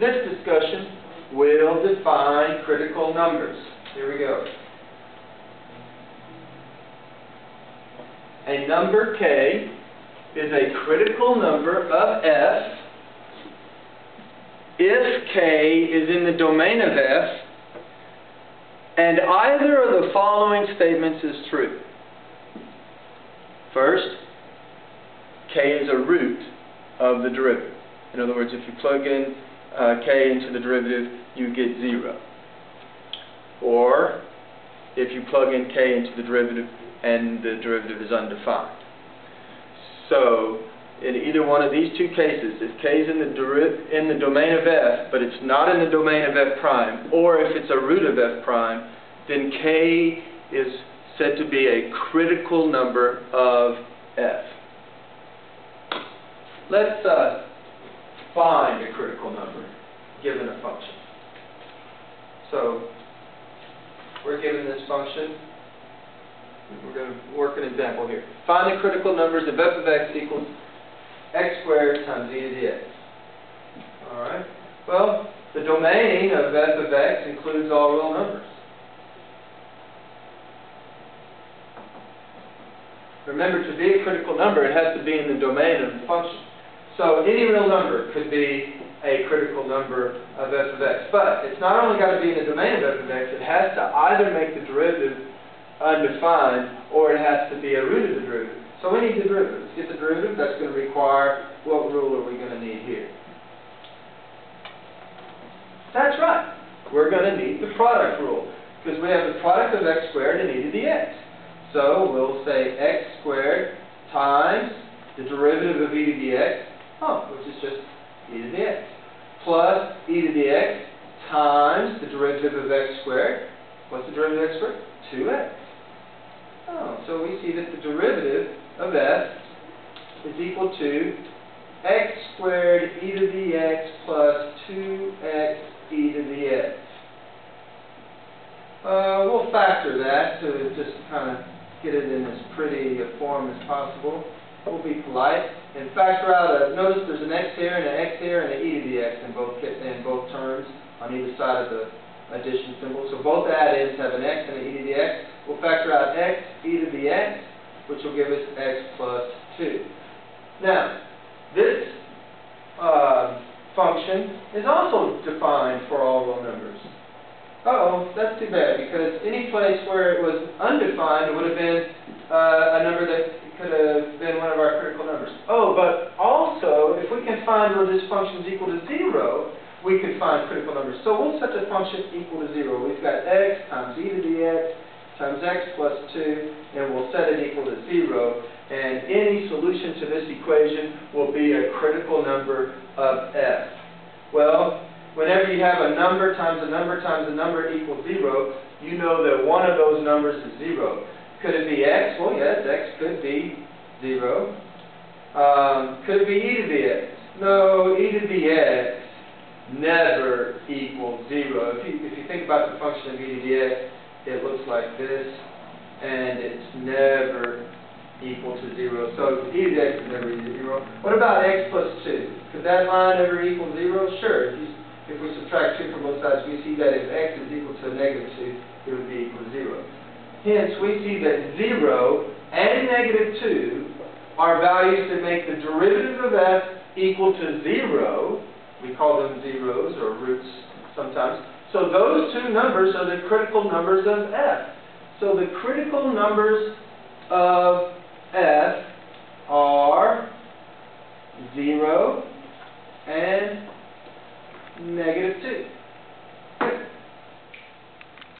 this discussion will define critical numbers. Here we go. A number k is a critical number of f if k is in the domain of f and either of the following statements is true. First, k is a root of the derivative. In other words, if you plug in uh, k into the derivative, you get 0. Or, if you plug in k into the derivative and the derivative is undefined. So, in either one of these two cases, if k is in the, in the domain of f, but it's not in the domain of f prime, or if it's a root of f prime, then k is said to be a critical number of f. Let's uh, find a critical number given a function. So, we're given this function. We're going to work an example here. Find the critical numbers of f of x equals x squared times e to the x. Alright? Well, the domain of f of x includes all real numbers. Remember, to be a critical number, it has to be in the domain of the function. So any real number could be a critical number of f of x. But it's not only got to be in the domain of f of x, it has to either make the derivative undefined or it has to be a root of the derivative. So we need the derivative. Let's get the derivative. That's going to require, what rule are we going to need here? That's right. We're going to need the product rule. Because we have the product of x squared and e to the x. So we'll say x squared times the derivative of e to the x, oh, which is just e to the x, plus e to the x times the derivative of x squared. What's the derivative of x squared? 2x. Oh, so we see that the derivative of f is equal to x squared e to the x plus 2x e to the x. Uh, we'll factor that to just kind of get it in as pretty a form as possible. We'll be polite and factor out a, notice there's an x here and an x here and an e to the x in both, in both terms on either side of the addition symbol. So both addends have an x and an e to the x. We'll factor out x e to the x, which will give us x plus 2. Now, this uh, function is also defined for all real numbers. Uh-oh, that's too bad, because any place where it was undefined would have been uh, a number that could have been one of our critical numbers. Oh, but also, if we can find where this function is equal to 0, we can find critical numbers. So we'll set the function equal to 0. We've got x times e to the x times x plus 2, and we'll set it equal to 0. And any solution to this equation will be a critical number of f. Well, whenever you have a number times a number times a number equals 0, you know that one of those numbers is 0. Could it be x? Well, yes, x could be 0. Um, could it be e to the x? No, e to the x never equals 0. If you, if you think about the function of e to the x, it looks like this, and it's never equal to 0. So e to the x is never equal to 0. What about x plus 2? Could that line ever equal 0? Sure. If you if we subtract 2 from both sides, we see that if x is equal to negative 2, it would be equal to 0. Hence, we see that 0 and negative 2 are values that make the derivative of f equal to 0. We call them zeros or roots sometimes. So those two numbers are the critical numbers of f. So the critical numbers of f are 0